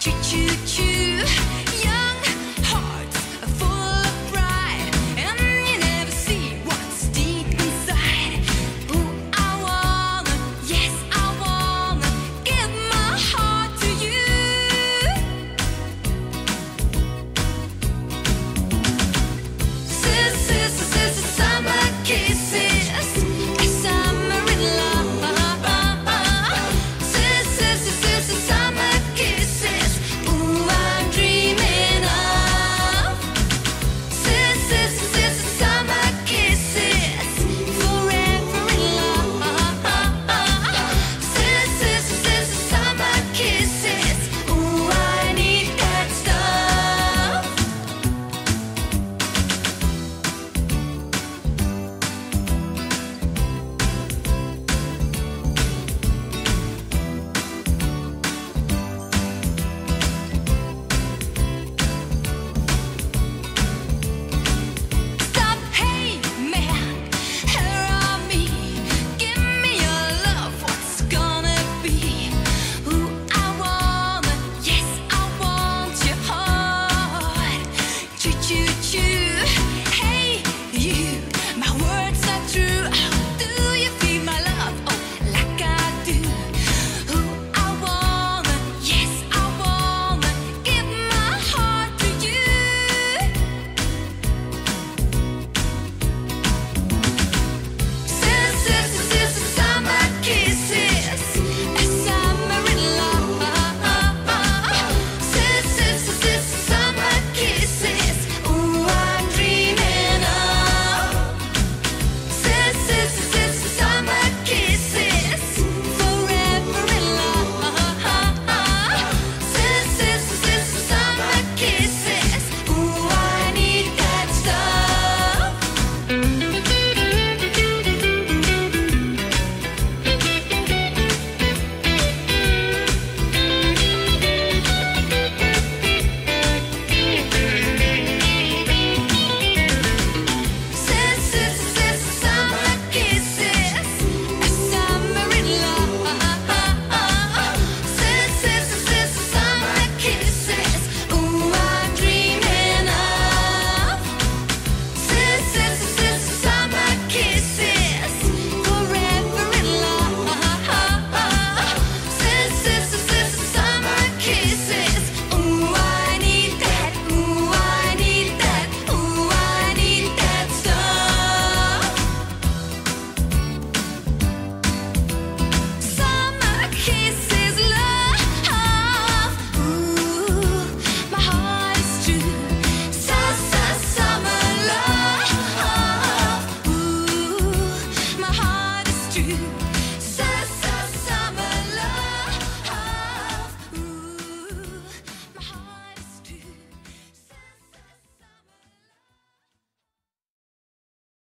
Choo choo choo.